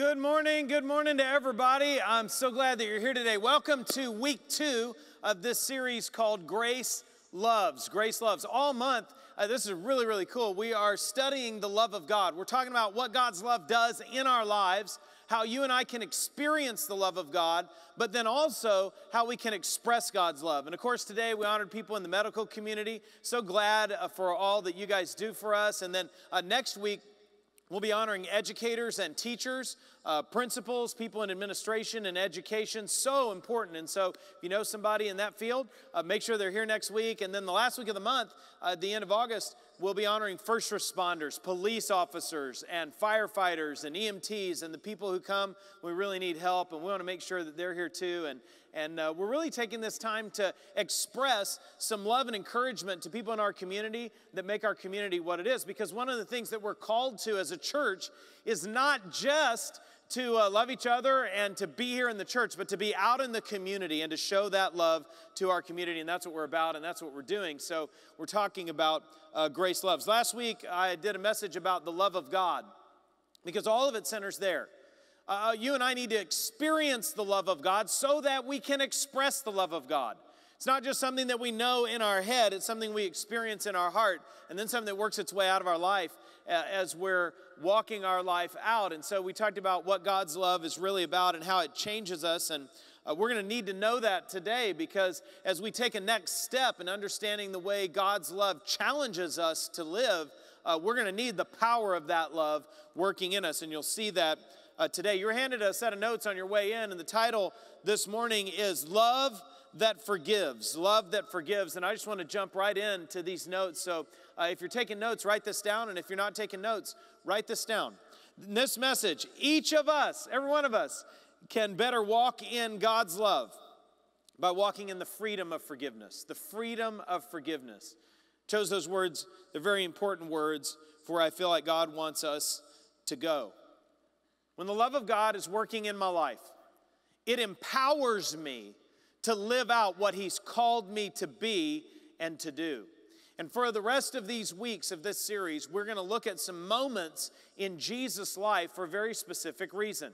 Good morning. Good morning to everybody. I'm so glad that you're here today. Welcome to week two of this series called Grace Loves. Grace Loves. All month, uh, this is really, really cool. We are studying the love of God. We're talking about what God's love does in our lives, how you and I can experience the love of God, but then also how we can express God's love. And of course, today we honored people in the medical community. So glad uh, for all that you guys do for us. And then uh, next week, We'll be honoring educators and teachers, uh, principals, people in administration and education. So important. And so, if you know somebody in that field, uh, make sure they're here next week. And then the last week of the month, uh, at the end of August, we'll be honoring first responders, police officers, and firefighters, and EMTs, and the people who come. We really need help, and we want to make sure that they're here too. And and uh, we're really taking this time to express some love and encouragement to people in our community that make our community what it is. Because one of the things that we're called to as a church is not just to uh, love each other and to be here in the church, but to be out in the community and to show that love to our community. And that's what we're about, and that's what we're doing. So we're talking about uh, Grace Loves. Last week, I did a message about the love of God because all of it centers there. Uh, you and I need to experience the love of God so that we can express the love of God. It's not just something that we know in our head, it's something we experience in our heart, and then something that works its way out of our life uh, as we're walking our life out. And so we talked about what God's love is really about and how it changes us. And uh, we're going to need to know that today because as we take a next step in understanding the way God's love challenges us to live, uh, we're going to need the power of that love working in us. And you'll see that uh, today. You're handed a set of notes on your way in, and the title this morning is Love That Forgives. Love That Forgives. And I just want to jump right into these notes. So uh, if you're taking notes, write this down. And if you're not taking notes, write this down. In this message, each of us, every one of us, can better walk in God's love by walking in the freedom of forgiveness. The freedom of forgiveness. Chose those words, they're very important words for where I feel like God wants us to go. When the love of God is working in my life, it empowers me to live out what He's called me to be and to do. And for the rest of these weeks of this series, we're going to look at some moments in Jesus' life for a very specific reason.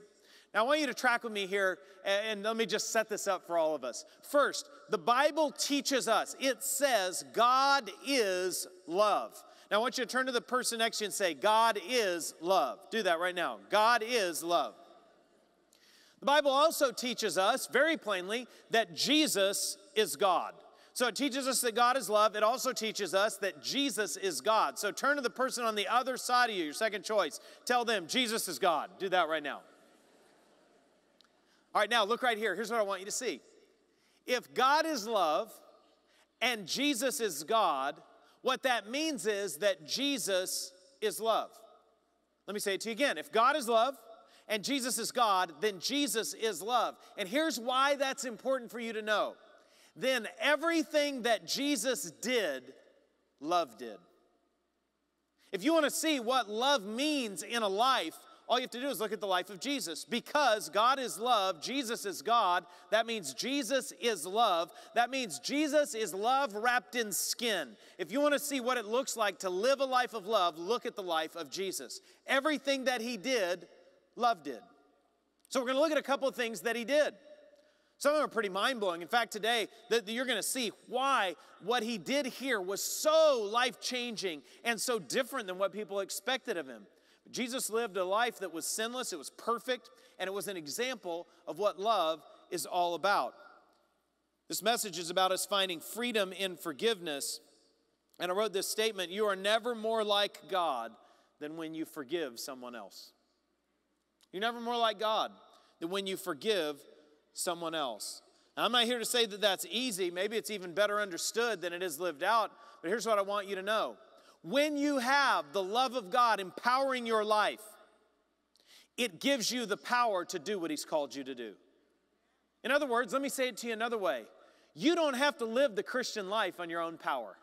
Now, I want you to track with me here, and let me just set this up for all of us. First, the Bible teaches us, it says, God is love. Now, I want you to turn to the person next to you and say, God is love. Do that right now. God is love. The Bible also teaches us very plainly that Jesus is God. So it teaches us that God is love. It also teaches us that Jesus is God. So turn to the person on the other side of you, your second choice. Tell them, Jesus is God. Do that right now. All right, now look right here. Here's what I want you to see. If God is love and Jesus is God, what that means is that Jesus is love. Let me say it to you again. If God is love and Jesus is God, then Jesus is love. And here's why that's important for you to know. Then everything that Jesus did, love did. If you want to see what love means in a life, all you have to do is look at the life of Jesus. Because God is love, Jesus is God, that means Jesus is love. That means Jesus is love wrapped in skin. If you want to see what it looks like to live a life of love, look at the life of Jesus. Everything that he did, love did. So we're going to look at a couple of things that he did. Some of them are pretty mind blowing. In fact, today that you're going to see why what he did here was so life changing and so different than what people expected of him. Jesus lived a life that was sinless, it was perfect, and it was an example of what love is all about. This message is about us finding freedom in forgiveness. And I wrote this statement You are never more like God than when you forgive someone else. You're never more like God than when you forgive someone else. Now, I'm not here to say that that's easy. Maybe it's even better understood than it is lived out. But here's what I want you to know when you have the love of God empowering your life, it gives you the power to do what He's called you to do. In other words, let me say it to you another way you don't have to live the Christian life on your own power.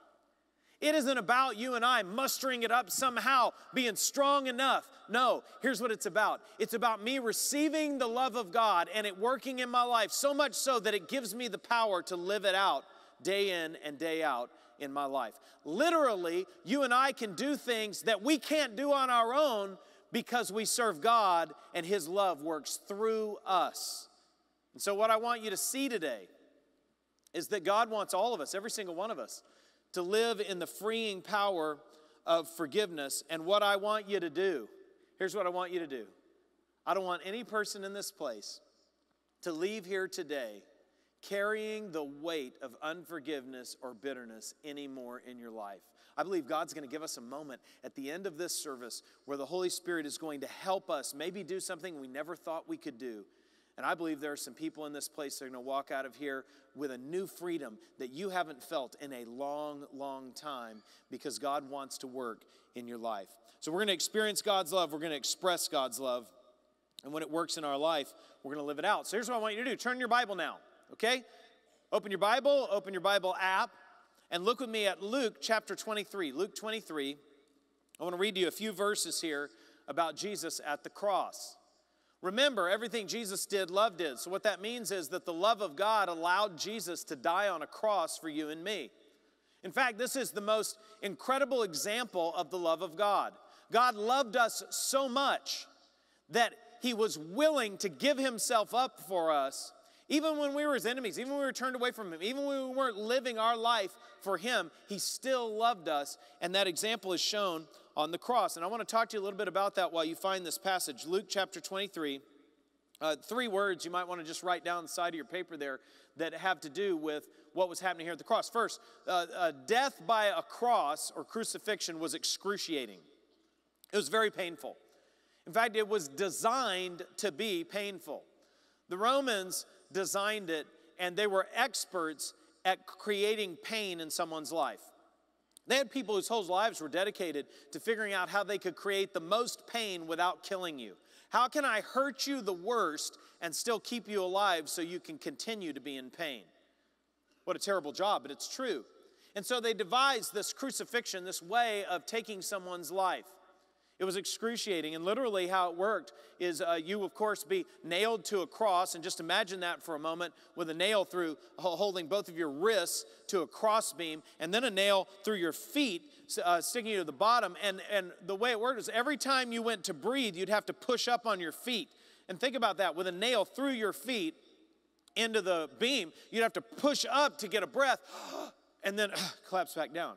It isn't about you and I mustering it up somehow, being strong enough. No, here's what it's about it's about me receiving the love of God and it working in my life so much so that it gives me the power to live it out day in and day out in my life. Literally, you and I can do things that we can't do on our own because we serve God and His love works through us. And so, what I want you to see today is that God wants all of us, every single one of us, to live in the freeing power of forgiveness. And what I want you to do, here's what I want you to do I don't want any person in this place to leave here today carrying the weight of unforgiveness or bitterness anymore in your life. I believe God's going to give us a moment at the end of this service where the Holy Spirit is going to help us maybe do something we never thought we could do. And I believe there are some people in this place that are going to walk out of here with a new freedom that you haven't felt in a long, long time because God wants to work in your life. So we're going to experience God's love, we're going to express God's love. And when it works in our life, we're going to live it out. So here's what I want you to do turn your Bible now, okay? Open your Bible, open your Bible app, and look with me at Luke chapter 23. Luke 23. I want to read you a few verses here about Jesus at the cross. Remember, everything Jesus did, love did. So, what that means is that the love of God allowed Jesus to die on a cross for you and me. In fact, this is the most incredible example of the love of God. God loved us so much that he was willing to give himself up for us even when we were his enemies, even when we were turned away from him, even when we weren't living our life for him, he still loved us. And that example is shown on the cross. And I want to talk to you a little bit about that while you find this passage. Luke chapter 23. Uh, three words you might want to just write down the side of your paper there that have to do with what was happening here at the cross. First, uh, uh, death by a cross or crucifixion was excruciating, it was very painful. In fact, it was designed to be painful. The Romans designed it, and they were experts at creating pain in someone's life. They had people whose whole lives were dedicated to figuring out how they could create the most pain without killing you. How can I hurt you the worst and still keep you alive so you can continue to be in pain? What a terrible job, but it's true. And so they devised this crucifixion, this way of taking someone's life. It was excruciating. And literally, how it worked is uh, you, of course, be nailed to a cross. And just imagine that for a moment with a nail through, holding both of your wrists to a crossbeam, and then a nail through your feet, uh, sticking you to the bottom. And, and the way it worked is every time you went to breathe, you'd have to push up on your feet. And think about that with a nail through your feet into the beam, you'd have to push up to get a breath and then collapse back down.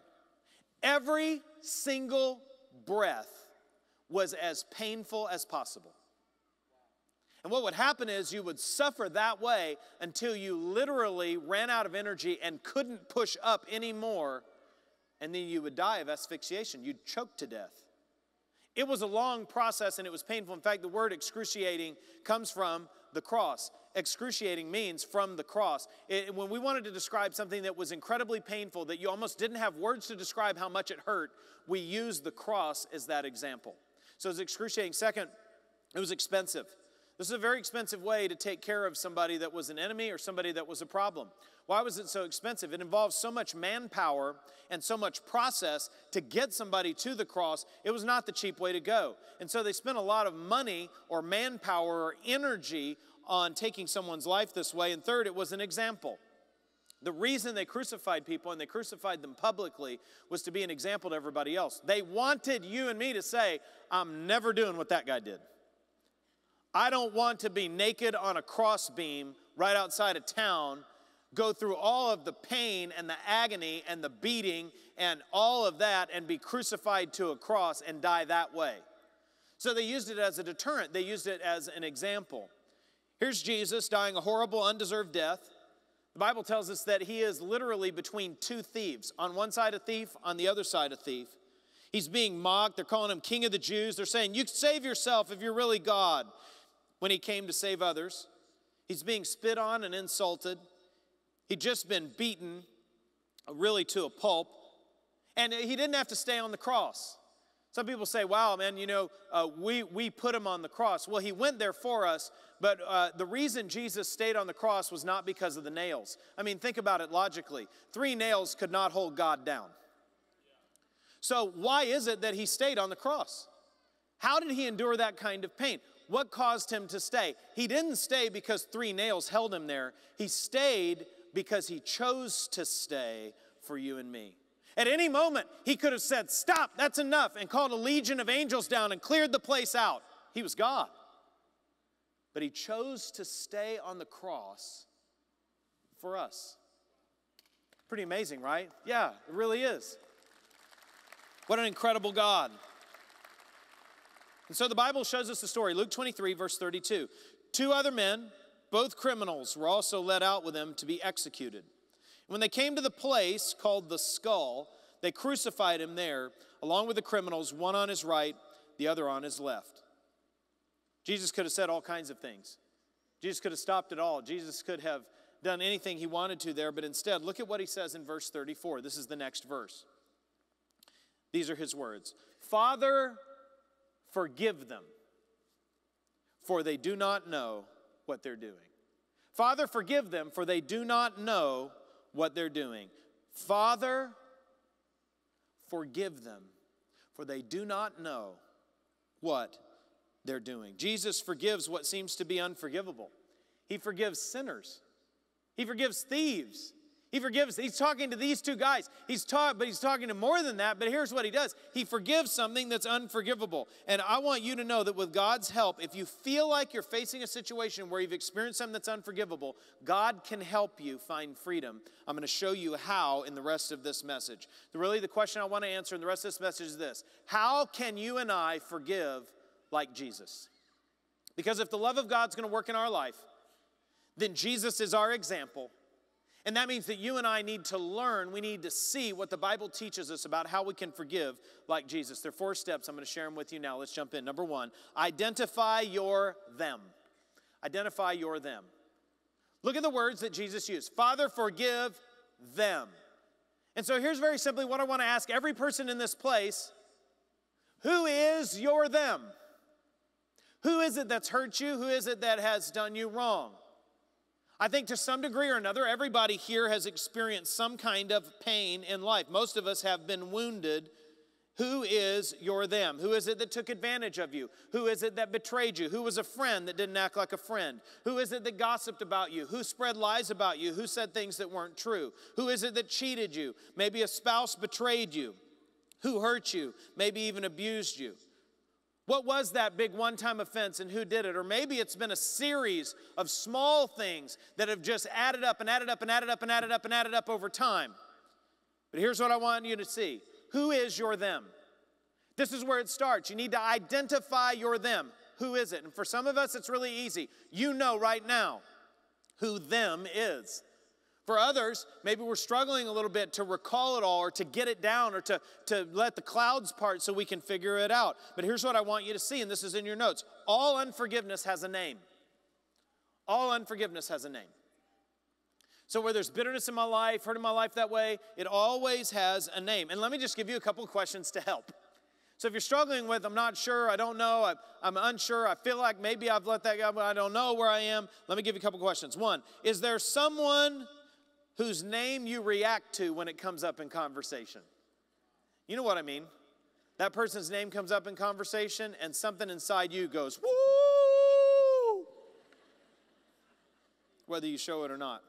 Every single breath was as painful as possible. And what would happen is you would suffer that way until you literally ran out of energy and couldn't push up anymore, and then you would die of asphyxiation. You'd choke to death. It was a long process and it was painful. In fact, the word excruciating comes from the cross. Excruciating means from the cross. It, when we wanted to describe something that was incredibly painful, that you almost didn't have words to describe how much it hurt, we used the cross as that example. So it was excruciating. Second, it was expensive. This is a very expensive way to take care of somebody that was an enemy or somebody that was a problem. Why was it so expensive? It involves so much manpower and so much process to get somebody to the cross. It was not the cheap way to go. And so they spent a lot of money or manpower or energy on taking someone's life this way. And third, it was an example. The reason they crucified people and they crucified them publicly was to be an example to everybody else. They wanted you and me to say, I'm never doing what that guy did. I don't want to be naked on a crossbeam right outside of town, go through all of the pain and the agony and the beating and all of that and be crucified to a cross and die that way. So they used it as a deterrent, they used it as an example. Here's Jesus dying a horrible, undeserved death. The Bible tells us that he is literally between two thieves. On one side, a thief, on the other side, a thief. He's being mocked. They're calling him King of the Jews. They're saying, You save yourself if you're really God. When he came to save others, he's being spit on and insulted. He'd just been beaten, really to a pulp. And he didn't have to stay on the cross. Some people say, wow, man, you know, uh, we, we put him on the cross. Well, he went there for us, but uh, the reason Jesus stayed on the cross was not because of the nails. I mean, think about it logically. Three nails could not hold God down. So, why is it that he stayed on the cross? How did he endure that kind of pain? What caused him to stay? He didn't stay because three nails held him there. He stayed because he chose to stay for you and me. At any moment, he could have said, Stop, that's enough, and called a legion of angels down and cleared the place out. He was God. But he chose to stay on the cross for us. Pretty amazing, right? Yeah, it really is. What an incredible God. And so the Bible shows us the story. Luke 23, verse 32. Two other men, both criminals, were also led out with him to be executed. When they came to the place called the skull, they crucified him there, along with the criminals, one on his right, the other on his left. Jesus could have said all kinds of things. Jesus could have stopped it all. Jesus could have done anything he wanted to there, but instead, look at what he says in verse 34. This is the next verse. These are his words Father, forgive them, for they do not know what they're doing. Father, forgive them, for they do not know what they're doing. Father, forgive them, for they do not know what they're doing. Jesus forgives what seems to be unforgivable. He forgives sinners. He forgives thieves. He forgives. He's talking to these two guys. He's taught, but he's talking to more than that. But here's what he does. He forgives something that's unforgivable. And I want you to know that with God's help, if you feel like you're facing a situation where you've experienced something that's unforgivable, God can help you find freedom. I'm going to show you how in the rest of this message. Really, the question I want to answer in the rest of this message is this: How can you and I forgive like Jesus? Because if the love of God's going to work in our life, then Jesus is our example. And that means that you and I need to learn, we need to see what the Bible teaches us about how we can forgive like Jesus. There are four steps. I'm going to share them with you now. Let's jump in. Number one, identify your them. Identify your them. Look at the words that Jesus used Father, forgive them. And so here's very simply what I want to ask every person in this place who is your them? Who is it that's hurt you? Who is it that has done you wrong? I think to some degree or another, everybody here has experienced some kind of pain in life. Most of us have been wounded. Who is your them? Who is it that took advantage of you? Who is it that betrayed you? Who was a friend that didn't act like a friend? Who is it that gossiped about you? Who spread lies about you? Who said things that weren't true? Who is it that cheated you? Maybe a spouse betrayed you. Who hurt you? Maybe even abused you. What was that big one time offense and who did it? Or maybe it's been a series of small things that have just added up and added up and added up and added up and added up over time. But here's what I want you to see Who is your them? This is where it starts. You need to identify your them. Who is it? And for some of us, it's really easy. You know right now who them is. For others, maybe we're struggling a little bit to recall it all or to get it down or to, to let the clouds part so we can figure it out. But here's what I want you to see, and this is in your notes all unforgiveness has a name. All unforgiveness has a name. So, where there's bitterness in my life, hurt in my life that way, it always has a name. And let me just give you a couple questions to help. So, if you're struggling with, I'm not sure, I don't know, I, am unsure, I feel like maybe I've let that go, but I don't know where I am, let me give you a couple questions. One, is there someone whose name you react to when it comes up in conversation. You know what I mean? That person's name comes up in conversation, and something inside you goes, woo! Whether you show it or not.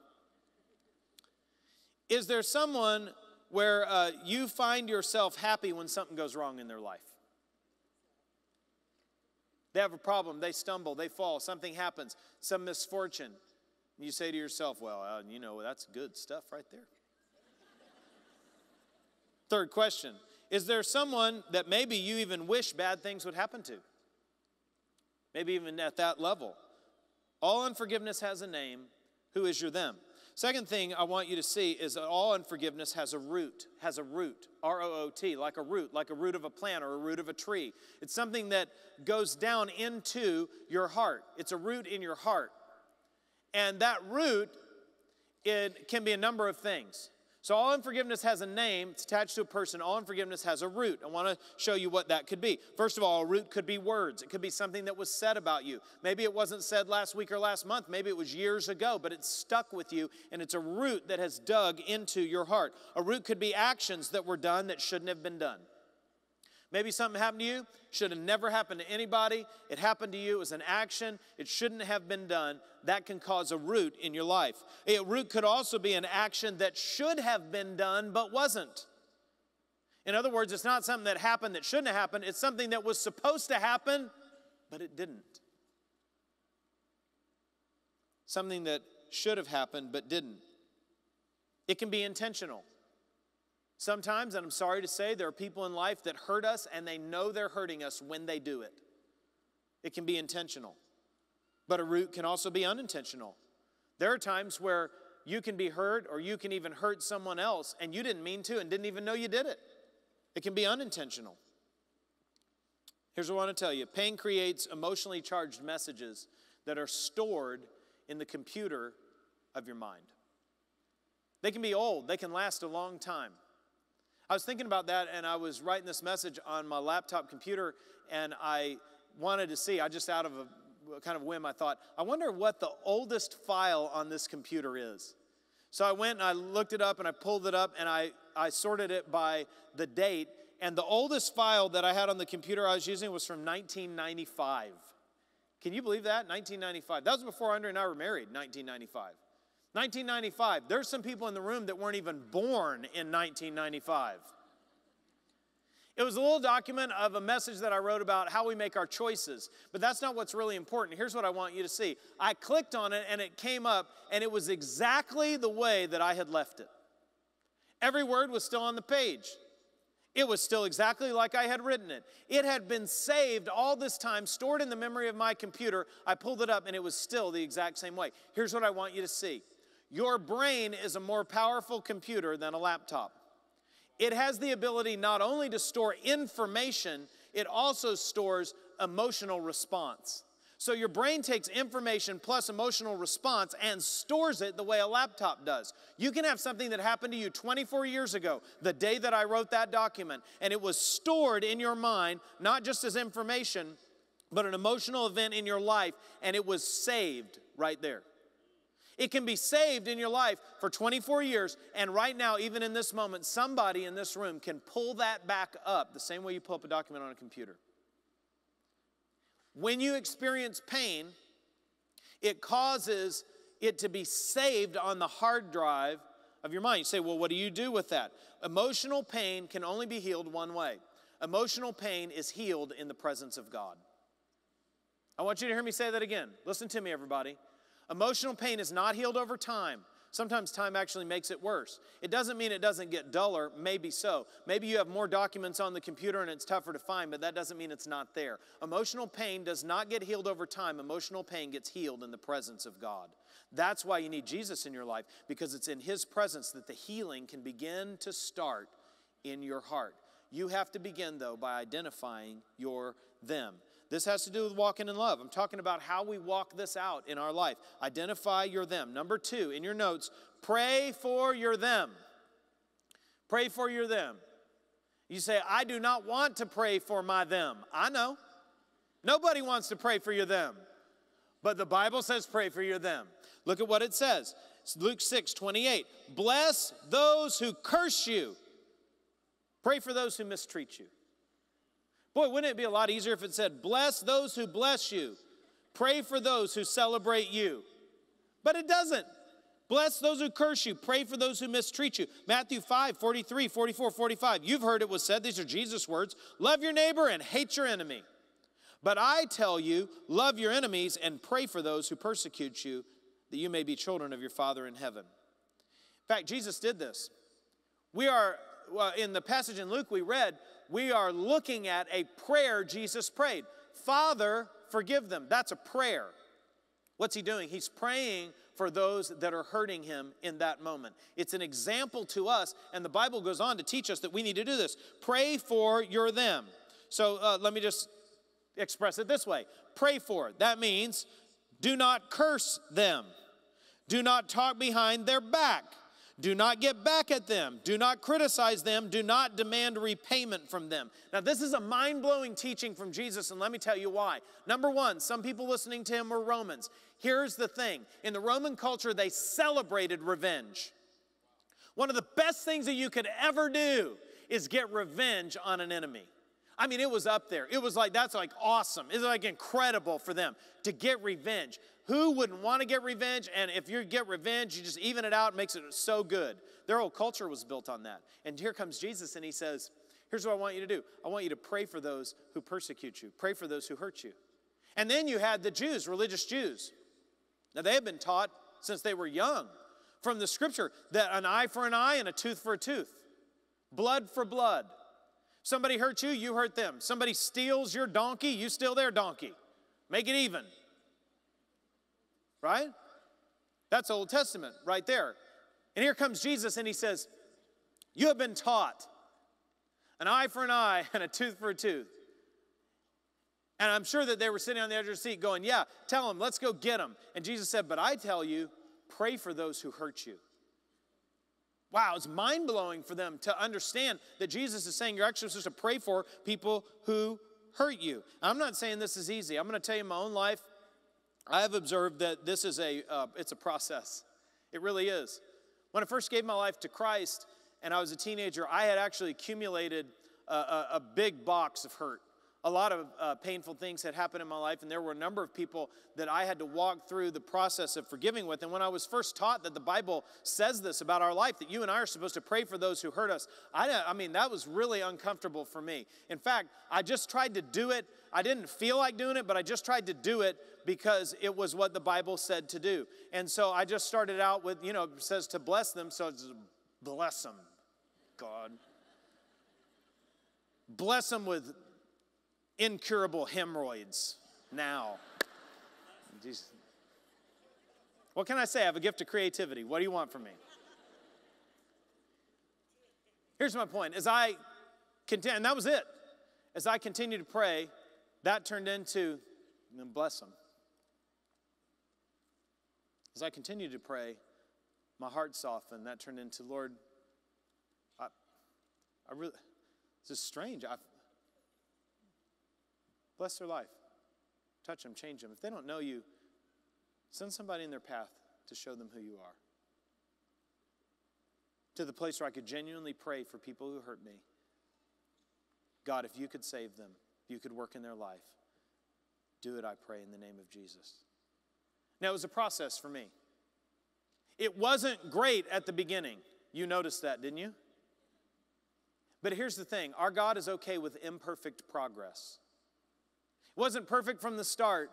Is there someone where uh, you find yourself happy when something goes wrong in their life? They have a problem, they stumble, they fall, something happens, some misfortune. You say to yourself, well, uh, you know, that's good stuff right there. Third question Is there someone that maybe you even wish bad things would happen to? Maybe even at that level. All unforgiveness has a name. Who is your them? Second thing I want you to see is that all unforgiveness has a root, has a root, R O O T, like a root, like a root of a plant or a root of a tree. It's something that goes down into your heart. It's a root in your heart. And that root, it can be a number of things. So, all unforgiveness has a name, it's attached to a person. All unforgiveness has a root. I want to show you what that could be. First of all, a root could be words, it could be something that was said about you. Maybe it wasn't said last week or last month, maybe it was years ago, but it's stuck with you, and it's a root that has dug into your heart. A root could be actions that were done that shouldn't have been done. Maybe something happened to you, should have never happened to anybody. It happened to you, it was an action, it shouldn't have been done. That can cause a root in your life. A root could also be an action that should have been done but wasn't. In other words, it's not something that happened that shouldn't have happened, it's something that was supposed to happen, but it didn't. Something that should have happened, but didn't. It can be intentional. Sometimes, and I'm sorry to say, there are people in life that hurt us and they know they're hurting us when they do it. It can be intentional. But a root can also be unintentional. There are times where you can be hurt or you can even hurt someone else and you didn't mean to and didn't even know you did it. It can be unintentional. Here's what I want to tell you pain creates emotionally charged messages that are stored in the computer of your mind. They can be old, they can last a long time. I was thinking about that and I was writing this message on my laptop computer and I wanted to see, I just out of a kind of whim, I thought, I wonder what the oldest file on this computer is. So I went and I looked it up and I pulled it up and I, I sorted it by the date. And the oldest file that I had on the computer I was using was from 1995. Can you believe that? 1995. That was before Andrea and I were married, 1995. 1995. There's some people in the room that weren't even born in 1995. It was a little document of a message that I wrote about how we make our choices, but that's not what's really important. Here's what I want you to see. I clicked on it and it came up, and it was exactly the way that I had left it. Every word was still on the page. It was still exactly like I had written it. It had been saved all this time, stored in the memory of my computer. I pulled it up and it was still the exact same way. Here's what I want you to see your brain is a more powerful computer than a laptop. It has the ability not only to store information, it also stores emotional response. So your brain takes information plus emotional response and stores it the way a laptop does. You can have something that happened to you 24 years ago, the day that I wrote that document, and it was stored in your mind, not just as information, but an emotional event in your life, and it was saved right there. It can be saved in your life for 24 years, and right now, even in this moment, somebody in this room can pull that back up the same way you pull up a document on a computer. When you experience pain, it causes it to be saved on the hard drive of your mind. You say, well, what do you do with that? Emotional pain can only be healed one way. Emotional pain is healed in the presence of God. I want you to hear me say that again. Listen to me, everybody. Emotional pain is not healed over time. Sometimes time actually makes it worse. It doesn't mean it doesn't get duller, maybe so. Maybe you have more documents on the computer and it's tougher to find, but that doesn't mean it's not there. Emotional pain does not get healed over time. Emotional pain gets healed in the presence of God. That's why you need Jesus in your life, because it's in His presence that the healing can begin to start in your heart. You have to begin, though, by identifying your them. This has to do with walking in love. I'm talking about how we walk this out in our life. Identify your them. Number two, in your notes, pray for your them. Pray for your them. You say, I do not want to pray for my them. I know. Nobody wants to pray for your them. But the Bible says, pray for your them. Look at what it says Luke 6 28. Bless those who curse you, pray for those who mistreat you. Boy, wouldn't it be a lot easier if it said, Bless those who bless you, pray for those who celebrate you? But it doesn't. Bless those who curse you, pray for those who mistreat you. Matthew 5, 43, 44, 45. You've heard it was said, these are Jesus' words love your neighbor and hate your enemy. But I tell you, love your enemies and pray for those who persecute you, that you may be children of your Father in heaven. In fact, Jesus did this. We are, well, in the passage in Luke we read, we are looking at a prayer Jesus prayed Father, forgive them. That's a prayer. What's he doing? He's praying for those that are hurting him in that moment. It's an example to us, and the Bible goes on to teach us that we need to do this. Pray for your them. So uh, let me just express it this way pray for. That means do not curse them, do not talk behind their back. Do not get back at them. Do not criticize them. Do not demand repayment from them. Now, this is a mind blowing teaching from Jesus, and let me tell you why. Number one, some people listening to him were Romans. Here's the thing in the Roman culture, they celebrated revenge. One of the best things that you could ever do is get revenge on an enemy. I mean, it was up there. It was like, that's like awesome. It's like incredible for them to get revenge. Who wouldn't want to get revenge? And if you get revenge, you just even it out, makes it so good. Their whole culture was built on that. And here comes Jesus and he says, Here's what I want you to do I want you to pray for those who persecute you, pray for those who hurt you. And then you had the Jews, religious Jews. Now, they had been taught since they were young from the scripture that an eye for an eye and a tooth for a tooth, blood for blood. Somebody hurt you, you hurt them. Somebody steals your donkey, you steal their donkey. Make it even. Right? That's Old Testament right there. And here comes Jesus and he says, You have been taught an eye for an eye and a tooth for a tooth. And I'm sure that they were sitting on the edge of their seat going, Yeah, tell them, let's go get them. And Jesus said, But I tell you, pray for those who hurt you. Wow, it's mind blowing for them to understand that Jesus is saying you're actually supposed to pray for people who hurt you. I'm not saying this is easy. I'm going to tell you my own life. I have observed that this is a uh, it's a process. It really is. When I first gave my life to Christ and I was a teenager, I had actually accumulated a, a, a big box of hurt a lot of uh, painful things had happened in my life, and there were a number of people that I had to walk through the process of forgiving with. And when I was first taught that the Bible says this about our life, that you and I are supposed to pray for those who hurt us, I, I mean, that was really uncomfortable for me. In fact, I just tried to do it. I didn't feel like doing it, but I just tried to do it because it was what the Bible said to do. And so I just started out with, you know, it says to bless them, so it's bless them, God. Bless them with incurable hemorrhoids now. What can I say? I have a gift of creativity. What do you want from me? Here's my point. As I continue, and that was it. As I continued to pray, that turned into, and bless them. As I continued to pray, my heart softened. That turned into, Lord, I, I really, this is strange. I, Bless their life. Touch them, change them. If they don't know you, send somebody in their path to show them who you are. To the place where I could genuinely pray for people who hurt me. God, if you could save them, if you could work in their life, do it, I pray, in the name of Jesus. Now, it was a process for me. It wasn't great at the beginning. You noticed that, didn't you? But here's the thing our God is okay with imperfect progress. Wasn't perfect from the start,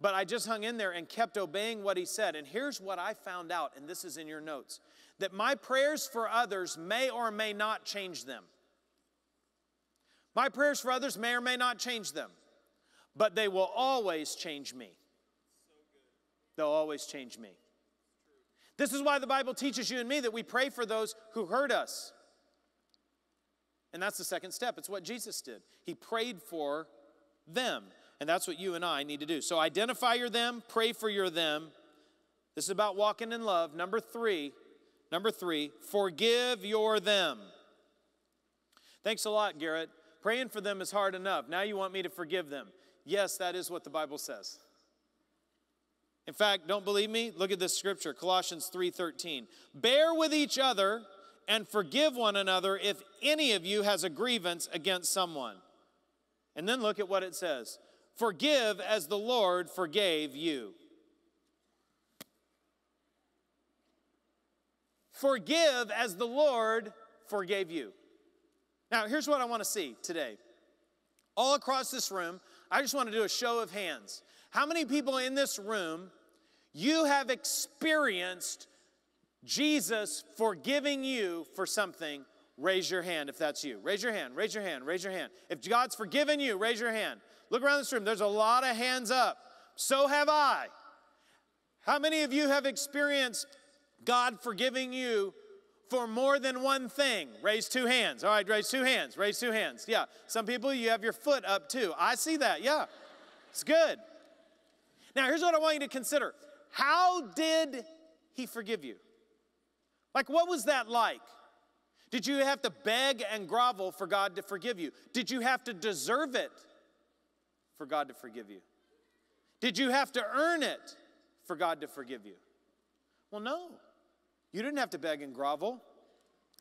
but I just hung in there and kept obeying what he said. And here's what I found out, and this is in your notes that my prayers for others may or may not change them. My prayers for others may or may not change them, but they will always change me. They'll always change me. This is why the Bible teaches you and me that we pray for those who hurt us. And that's the second step. It's what Jesus did. He prayed for them. And that's what you and I need to do. So identify your them, pray for your them. This is about walking in love. Number three, number three, forgive your them. Thanks a lot, Garrett. Praying for them is hard enough. Now you want me to forgive them. Yes, that is what the Bible says. In fact, don't believe me? Look at this scripture, Colossians 3:13. Bear with each other and forgive one another if any of you has a grievance against someone. And then look at what it says Forgive as the Lord forgave you. Forgive as the Lord forgave you. Now, here's what I want to see today. All across this room, I just want to do a show of hands. How many people in this room you have experienced Jesus forgiving you for something Raise your hand if that's you. Raise your hand, raise your hand, raise your hand. If God's forgiven you, raise your hand. Look around this room, there's a lot of hands up. So have I. How many of you have experienced God forgiving you for more than one thing? Raise two hands. All right, raise two hands, raise two hands. Yeah, some people you have your foot up too. I see that, yeah. It's good. Now, here's what I want you to consider How did He forgive you? Like, what was that like? Did you have to beg and grovel for God to forgive you? Did you have to deserve it for God to forgive you? Did you have to earn it for God to forgive you? Well, no. You didn't have to beg and grovel.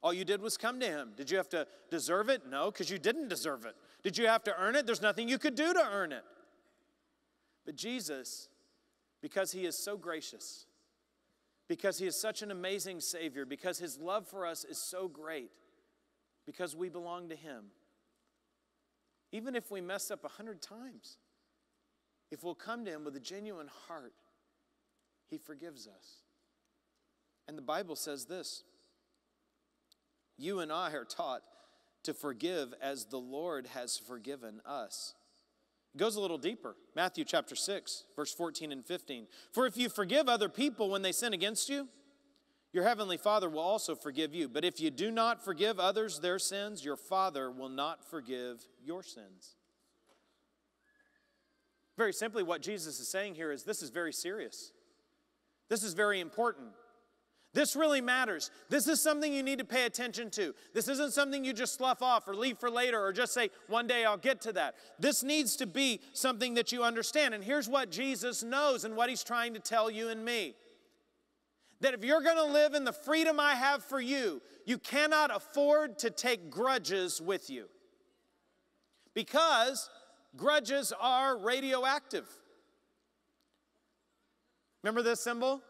All you did was come to Him. Did you have to deserve it? No, because you didn't deserve it. Did you have to earn it? There's nothing you could do to earn it. But Jesus, because He is so gracious, because he is such an amazing Savior, because his love for us is so great, because we belong to Him. Even if we mess up a hundred times, if we'll come to Him with a genuine heart, He forgives us. And the Bible says this You and I are taught to forgive as the Lord has forgiven us. It goes a little deeper. Matthew chapter 6, verse 14 and 15. For if you forgive other people when they sin against you, your heavenly Father will also forgive you. But if you do not forgive others their sins, your Father will not forgive your sins. Very simply, what Jesus is saying here is this is very serious. This is very important. This really matters. This is something you need to pay attention to. This isn't something you just slough off or leave for later or just say, one day I'll get to that. This needs to be something that you understand. And here's what Jesus knows and what he's trying to tell you and me that if you're going to live in the freedom I have for you, you cannot afford to take grudges with you. Because grudges are radioactive. Remember this symbol?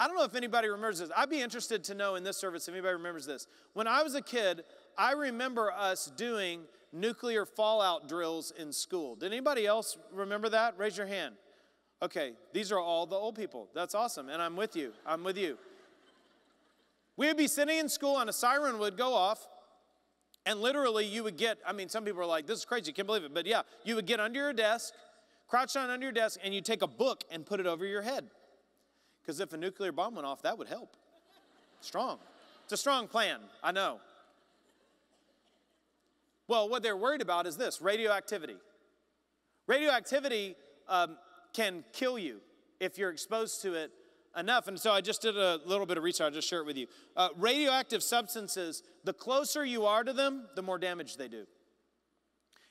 I don't know if anybody remembers this. I'd be interested to know in this service if anybody remembers this. When I was a kid, I remember us doing nuclear fallout drills in school. Did anybody else remember that? Raise your hand. Okay, these are all the old people. That's awesome. And I'm with you. I'm with you. We would be sitting in school and a siren would go off, and literally you would get, I mean, some people are like, this is crazy, you can't believe it. But yeah, you would get under your desk, crouch down under your desk, and you take a book and put it over your head. Because if a nuclear bomb went off, that would help. Strong. It's a strong plan, I know. Well, what they're worried about is this radioactivity. Radioactivity um, can kill you if you're exposed to it enough. And so I just did a little bit of research, I'll just share it with you. Uh, radioactive substances, the closer you are to them, the more damage they do.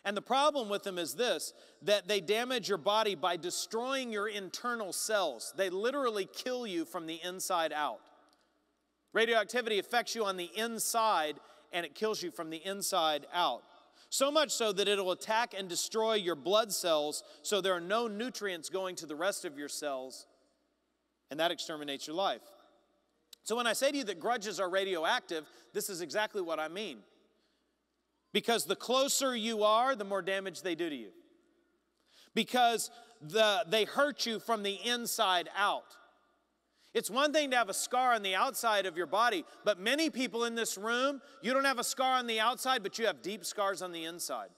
And the problem with them is this that they damage your body by destroying your internal cells. They literally kill you from the inside out. Radioactivity affects you on the inside and it kills you from the inside out. So much so that it'll attack and destroy your blood cells so there are no nutrients going to the rest of your cells, and that exterminates your life. So when I say to you that grudges are radioactive, this is exactly what I mean. Because the closer you are, the more damage they do to you. Because the, they hurt you from the inside out. It's one thing to have a scar on the outside of your body, but many people in this room, you don't have a scar on the outside, but you have deep scars on the inside.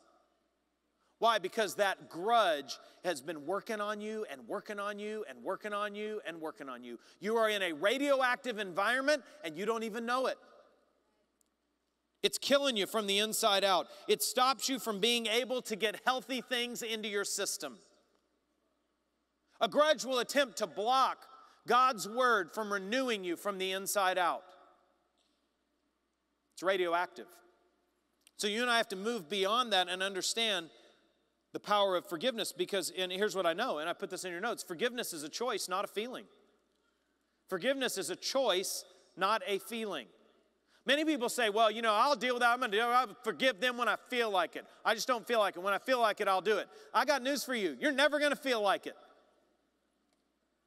Why? Because that grudge has been working on you and working on you and working on you and working on you. You are in a radioactive environment and you don't even know it. It's killing you from the inside out. It stops you from being able to get healthy things into your system. A grudge will attempt to block God's word from renewing you from the inside out. It's radioactive. So you and I have to move beyond that and understand the power of forgiveness because, and here's what I know, and I put this in your notes forgiveness is a choice, not a feeling. Forgiveness is a choice, not a feeling. Many people say, well, you know, I'll deal with that. I'm going to forgive them when I feel like it. I just don't feel like it. When I feel like it, I'll do it. I got news for you. You're never going to feel like it.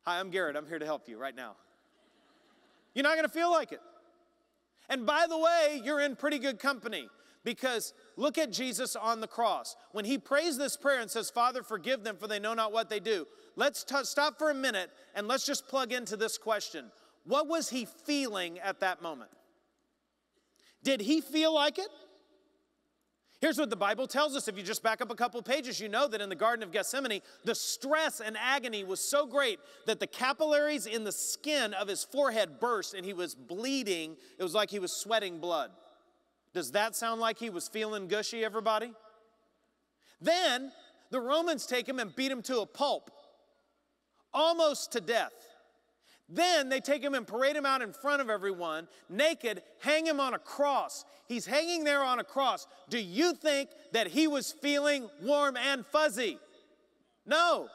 Hi, I'm Garrett. I'm here to help you right now. You're not going to feel like it. And by the way, you're in pretty good company because look at Jesus on the cross. When he prays this prayer and says, Father, forgive them for they know not what they do, let's t- stop for a minute and let's just plug into this question. What was he feeling at that moment? Did he feel like it? Here's what the Bible tells us. If you just back up a couple pages, you know that in the Garden of Gethsemane, the stress and agony was so great that the capillaries in the skin of his forehead burst and he was bleeding. It was like he was sweating blood. Does that sound like he was feeling gushy, everybody? Then the Romans take him and beat him to a pulp, almost to death. Then they take him and parade him out in front of everyone, naked, hang him on a cross. He's hanging there on a cross. Do you think that he was feeling warm and fuzzy? No.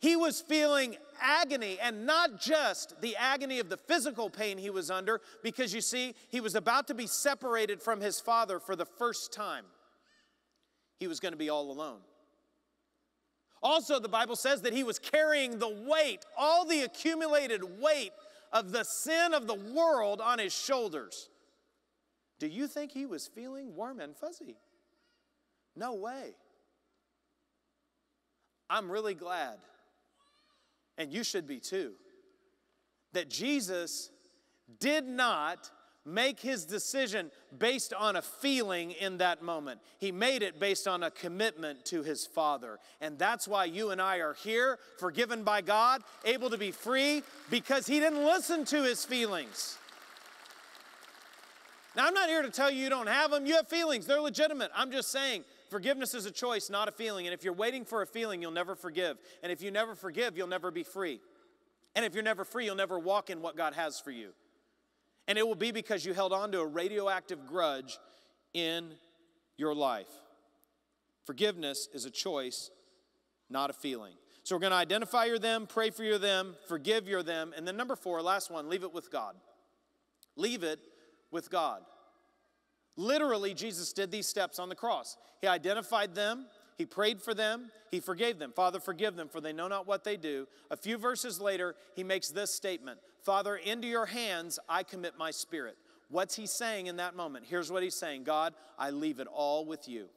He was feeling agony, and not just the agony of the physical pain he was under, because you see, he was about to be separated from his father for the first time. He was going to be all alone. Also, the Bible says that he was carrying the weight, all the accumulated weight of the sin of the world on his shoulders. Do you think he was feeling warm and fuzzy? No way. I'm really glad, and you should be too, that Jesus did not make his decision based on a feeling in that moment. He made it based on a commitment to his Father. And that's why you and I are here, forgiven by God, able to be free, because he didn't listen to his feelings. Now, I'm not here to tell you you don't have them. You have feelings, they're legitimate. I'm just saying forgiveness is a choice, not a feeling. And if you're waiting for a feeling, you'll never forgive. And if you never forgive, you'll never be free. And if you're never free, you'll never walk in what God has for you. And it will be because you held on to a radioactive grudge in your life. Forgiveness is a choice, not a feeling. So we're going to identify your them, pray for your them, forgive your them. And then number four, last one, leave it with God. Leave it with God. Literally, Jesus did these steps on the cross. He identified them, he prayed for them, he forgave them. Father, forgive them, for they know not what they do. A few verses later, he makes this statement Father, into your hands I commit my spirit. What's he saying in that moment? Here's what he's saying God, I leave it all with you.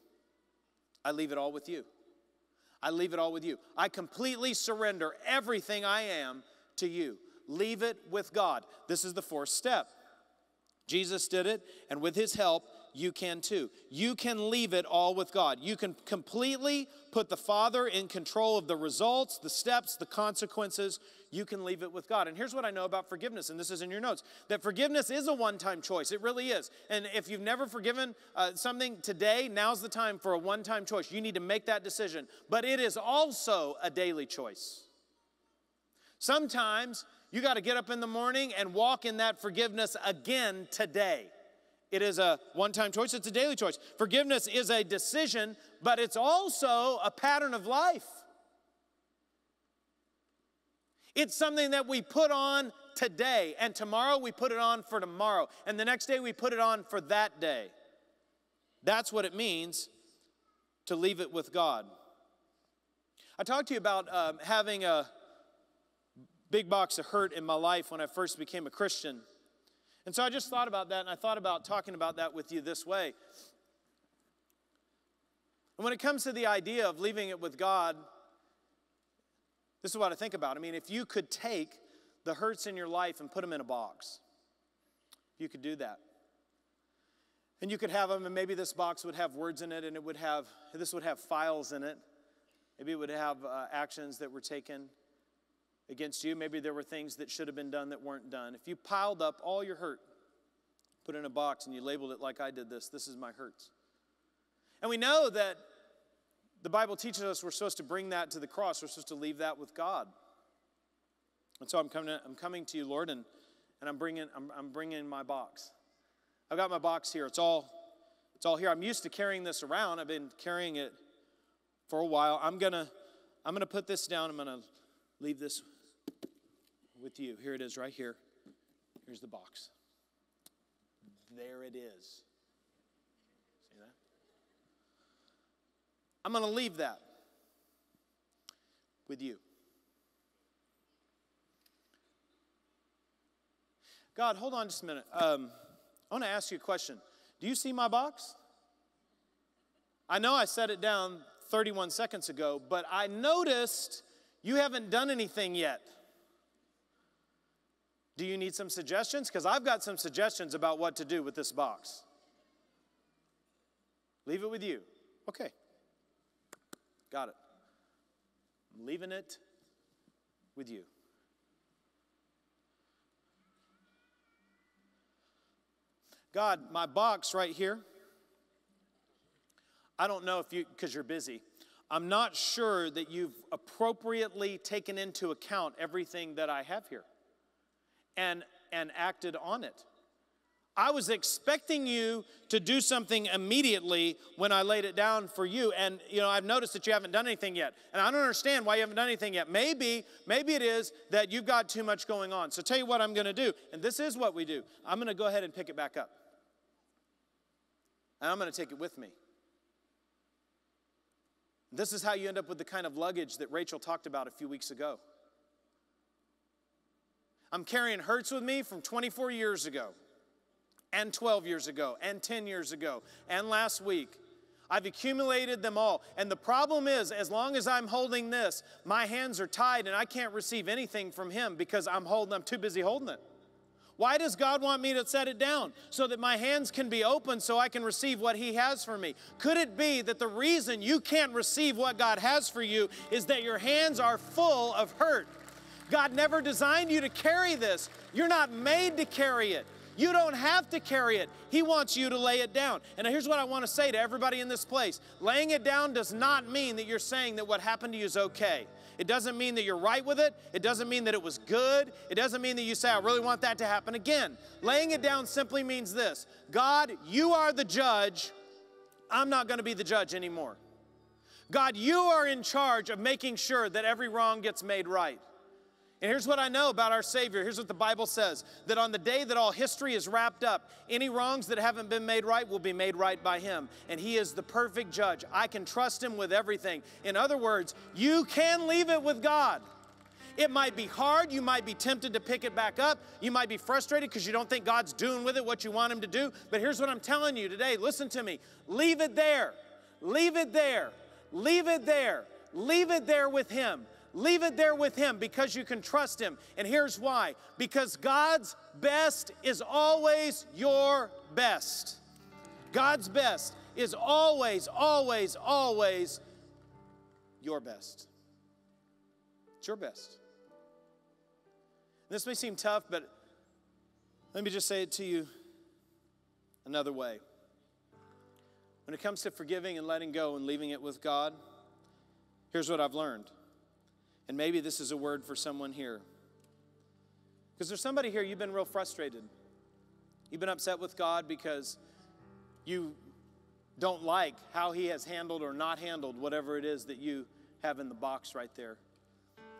I leave it all with you. I leave it all with you. I completely surrender everything I am to you. Leave it with God. This is the fourth step. Jesus did it, and with his help, you can too. You can leave it all with God. You can completely put the Father in control of the results, the steps, the consequences. You can leave it with God. And here's what I know about forgiveness, and this is in your notes that forgiveness is a one time choice. It really is. And if you've never forgiven uh, something today, now's the time for a one time choice. You need to make that decision. But it is also a daily choice. Sometimes you got to get up in the morning and walk in that forgiveness again today. It is a one time choice, it's a daily choice. Forgiveness is a decision, but it's also a pattern of life. It's something that we put on today, and tomorrow we put it on for tomorrow, and the next day we put it on for that day. That's what it means to leave it with God. I talked to you about um, having a big box of hurt in my life when I first became a Christian. And so I just thought about that, and I thought about talking about that with you this way. And when it comes to the idea of leaving it with God, this is what I think about. I mean, if you could take the hurts in your life and put them in a box, you could do that. And you could have them, and maybe this box would have words in it, and it would have, this would have files in it. Maybe it would have uh, actions that were taken against you. Maybe there were things that should have been done that weren't done. If you piled up all your hurt, put in a box, and you labeled it like I did this, this is my hurts. And we know that the Bible teaches us we're supposed to bring that to the cross, we're supposed to leave that with God. And so I'm coming, to, I'm coming to you, Lord, and, and I'm, bringing, I'm, I'm bringing my box. I've got my box here. It's all, it's all here. I'm used to carrying this around. I've been carrying it for a while. I'm to I'm to put this down. I'm going to leave this with you. Here it is, right here. Here's the box. There it is. See that? I'm going to leave that with you. God, hold on just a minute. Um, I want to ask you a question. Do you see my box? I know I set it down 31 seconds ago, but I noticed you haven't done anything yet. Do you need some suggestions? Because I've got some suggestions about what to do with this box. Leave it with you. Okay. Got it. I'm leaving it with you. God, my box right here, I don't know if you, because you're busy, I'm not sure that you've appropriately taken into account everything that I have here and, and acted on it. I was expecting you to do something immediately when I laid it down for you. And you know, I've noticed that you haven't done anything yet. And I don't understand why you haven't done anything yet. Maybe, maybe it is that you've got too much going on. So tell you what I'm gonna do. And this is what we do. I'm gonna go ahead and pick it back up. And I'm gonna take it with me. This is how you end up with the kind of luggage that Rachel talked about a few weeks ago. I'm carrying hurts with me from 24 years ago. and 12 years ago, and 10 years ago, and last week. I've accumulated them all. And the problem is, as long as I'm holding this, my hands are tied and I can't receive anything from Him because I'm holding, I'm too busy holding it. Why does God want me to set it down? So that my hands can be open so I can receive what He has for me. Could it be that the reason you can't receive what God has for you is that your hands are full of hurt? God never designed you to carry this. You're not made to carry it. You don't have to carry it. He wants you to lay it down. And here's what I want to say to everybody in this place laying it down does not mean that you're saying that what happened to you is okay. It doesn't mean that you're right with it. It doesn't mean that it was good. It doesn't mean that you say, I really want that to happen again. Laying it down simply means this God, you are the judge. I'm not going to be the judge anymore. God, you are in charge of making sure that every wrong gets made right. And here's what I know about our Savior. Here's what the Bible says that on the day that all history is wrapped up, any wrongs that haven't been made right will be made right by Him. And He is the perfect judge. I can trust Him with everything. In other words, you can leave it with God. It might be hard. You might be tempted to pick it back up. You might be frustrated because you don't think God's doing with it what you want Him to do. But here's what I'm telling you today listen to me. Leave it there. Leave it there. Leave it there. Leave it there with Him. Leave it there with Him because you can trust Him. And here's why because God's best is always your best. God's best is always, always, always your best. It's your best. This may seem tough, but let me just say it to you another way. When it comes to forgiving and letting go and leaving it with God, here's what I've learned. And maybe this is a word for someone here. Because there's somebody here, you've been real frustrated. You've been upset with God because you don't like how He has handled or not handled whatever it is that you have in the box right there.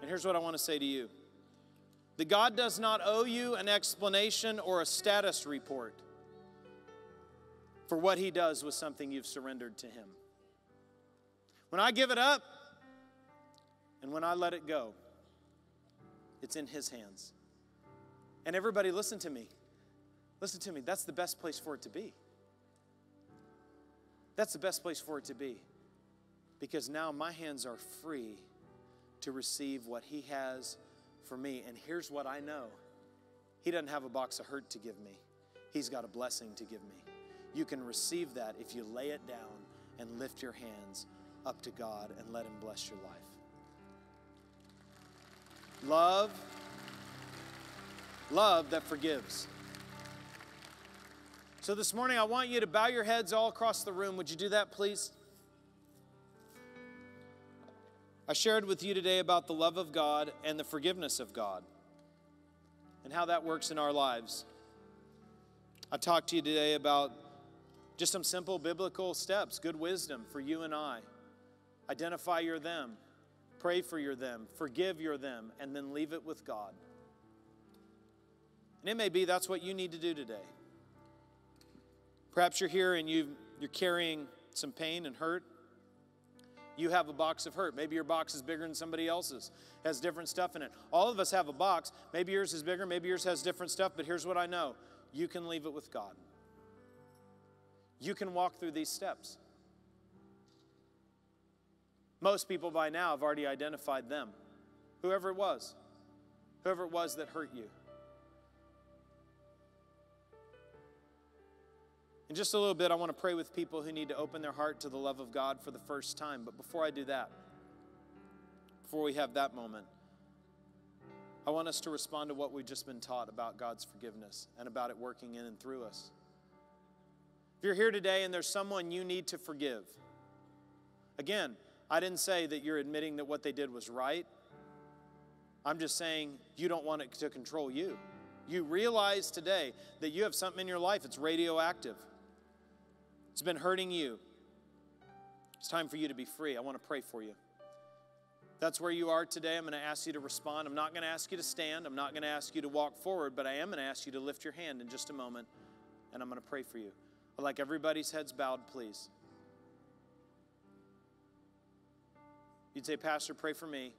And here's what I want to say to you that God does not owe you an explanation or a status report for what He does with something you've surrendered to Him. When I give it up, and when I let it go, it's in His hands. And everybody, listen to me. Listen to me. That's the best place for it to be. That's the best place for it to be. Because now my hands are free to receive what He has for me. And here's what I know He doesn't have a box of hurt to give me, He's got a blessing to give me. You can receive that if you lay it down and lift your hands up to God and let Him bless your life. Love, love that forgives. So this morning, I want you to bow your heads all across the room. Would you do that, please? I shared with you today about the love of God and the forgiveness of God and how that works in our lives. I talked to you today about just some simple biblical steps, good wisdom for you and I. Identify your them. Pray for your them, forgive your them, and then leave it with God. And it may be that's what you need to do today. Perhaps you're here and you you're carrying some pain and hurt. You have a box of hurt. Maybe your box is bigger than somebody else's, has different stuff in it. All of us have a box. Maybe yours is bigger, maybe yours has different stuff, but here's what I know you can leave it with God. You can walk through these steps. Most people by now have already identified them, whoever it was, whoever it was that hurt you. In just a little bit, I want to pray with people who need to open their heart to the love of God for the first time. But before I do that, before we have that moment, I want us to respond to what we've just been taught about God's forgiveness and about it working in and through us. If you're here today and there's someone you need to forgive, again, I didn't say that you're admitting that what they did was right. I'm just saying you don't want it to control you. You realize today that you have something in your life that's radioactive. It's been hurting you. It's time for you to be free. I want to pray for you. That's where you are today. I'm going to ask you to respond. I'm not going to ask you to stand. I'm not going to ask you to walk forward, but I am going to ask you to lift your hand in just a moment, and I'm going to pray for you. I'd like everybody's heads bowed, please. You'd say, Pastor, pray for me.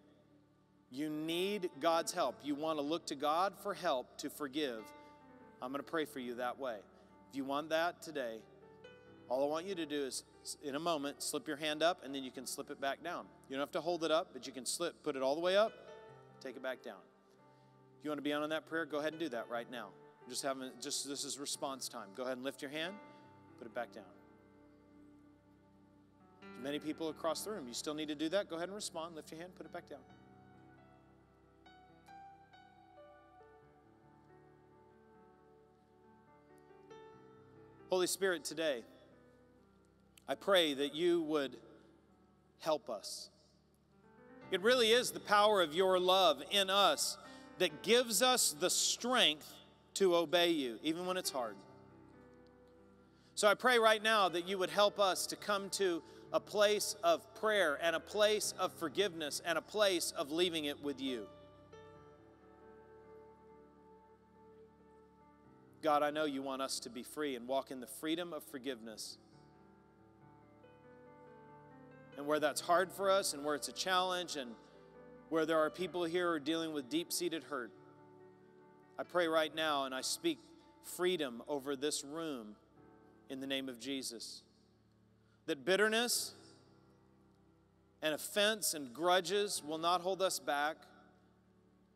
You need God's help. You want to look to God for help to forgive. I'm going to pray for you that way. If you want that today, all I want you to do is, in a moment, slip your hand up and then you can slip it back down. You don't have to hold it up, but you can slip, put it all the way up, take it back down. If you want to be on that prayer, go ahead and do that right now. Just having, just this is response time. Go ahead and lift your hand, put it back down. Many people across the room, you still need to do that. Go ahead and respond. Lift your hand, put it back down. Holy Spirit, today, I pray that you would help us. It really is the power of your love in us that gives us the strength to obey you, even when it's hard. So I pray right now that you would help us to come to a place of prayer and a place of forgiveness and a place of leaving it with you. God, I know you want us to be free and walk in the freedom of forgiveness. And where that's hard for us and where it's a challenge and where there are people here who are dealing with deep seated hurt, I pray right now and I speak freedom over this room in the name of Jesus. That bitterness and offense and grudges will not hold us back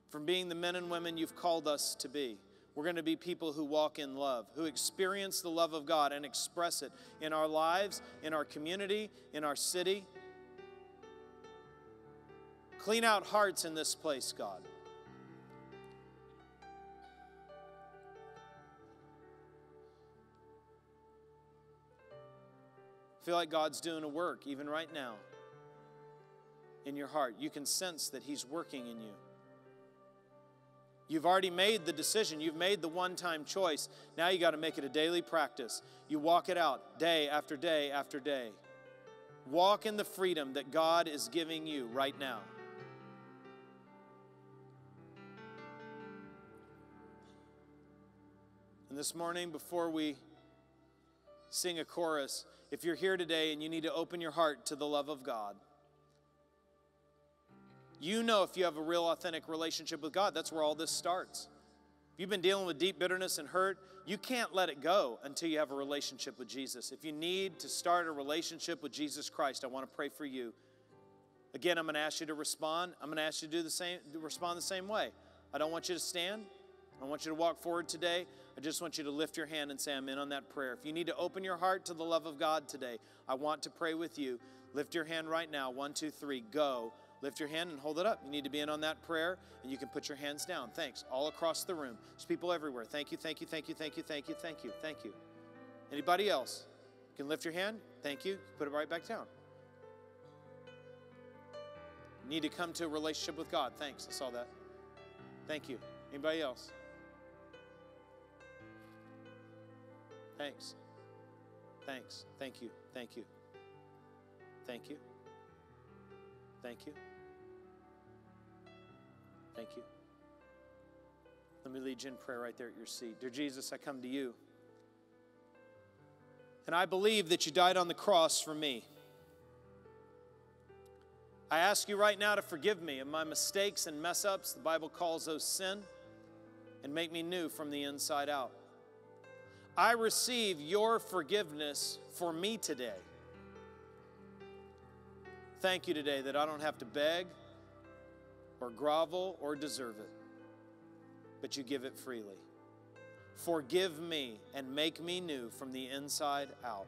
from being the men and women you've called us to be. We're going to be people who walk in love, who experience the love of God and express it in our lives, in our community, in our city. Clean out hearts in this place, God. Feel like God's doing a work even right now in your heart. You can sense that He's working in you. You've already made the decision. You've made the one time choice. Now you got to make it a daily practice. You walk it out day after day after day. Walk in the freedom that God is giving you right now. And this morning, before we sing a chorus, if you're here today and you need to open your heart to the love of God, you know if you have a real authentic relationship with God, that's where all this starts. If you've been dealing with deep bitterness and hurt, you can't let it go until you have a relationship with Jesus. If you need to start a relationship with Jesus Christ, I want to pray for you. Again, I'm going to ask you to respond. I'm going to ask you to do the same respond the same way. I don't want you to stand. I want you to walk forward today. I just want you to lift your hand and say, I'm in on that prayer. If you need to open your heart to the love of God today, I want to pray with you. Lift your hand right now. One, two, three, go. Lift your hand and hold it up. You need to be in on that prayer, and you can put your hands down. Thanks. All across the room. There's people everywhere. Thank you, thank you, thank you, thank you, thank you, thank you, thank you. Anybody else? You can lift your hand. Thank you. Put it right back down. need to come to a relationship with God. Thanks. I saw that. Thank you. Anybody else? Thanks. Thanks. Thank you. Thank you. Thank you. Thank you. Thank you. Let me lead you in prayer right there at your seat. Dear Jesus, I come to you. And I believe that you died on the cross for me. I ask you right now to forgive me of my mistakes and mess ups. The Bible calls those sin, and make me new from the inside out. I receive your forgiveness for me today. Thank you today that I don't have to beg or grovel or deserve it, but you give it freely. Forgive me and make me new from the inside out.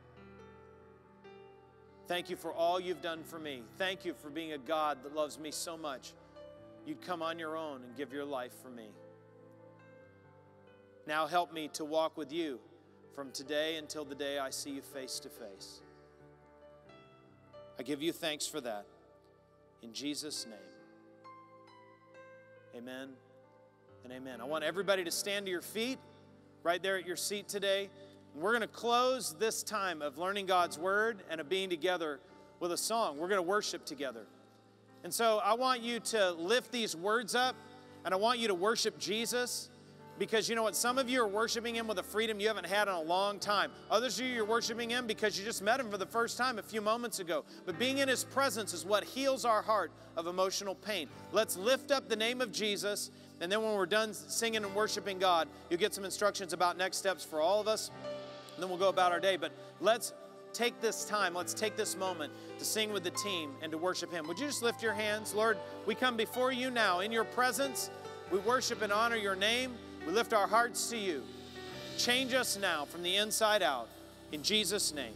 Thank you for all you've done for me. Thank you for being a God that loves me so much. You'd come on your own and give your life for me. Now help me to walk with you from today until the day I see you face to face. I give you thanks for that. In Jesus' name. Amen and amen. I want everybody to stand to your feet right there at your seat today. We're going to close this time of learning God's word and of being together with a song. We're going to worship together. And so I want you to lift these words up and I want you to worship Jesus. Because you know what? Some of you are worshiping Him with a freedom you haven't had in a long time. Others of you, you're worshiping Him because you just met Him for the first time a few moments ago. But being in His presence is what heals our heart of emotional pain. Let's lift up the name of Jesus. And then when we're done singing and worshiping God, you'll get some instructions about next steps for all of us. And then we'll go about our day. But let's take this time, let's take this moment to sing with the team and to worship Him. Would you just lift your hands? Lord, we come before you now in your presence. We worship and honor your name. We lift our hearts to you. Change us now from the inside out. In Jesus' name.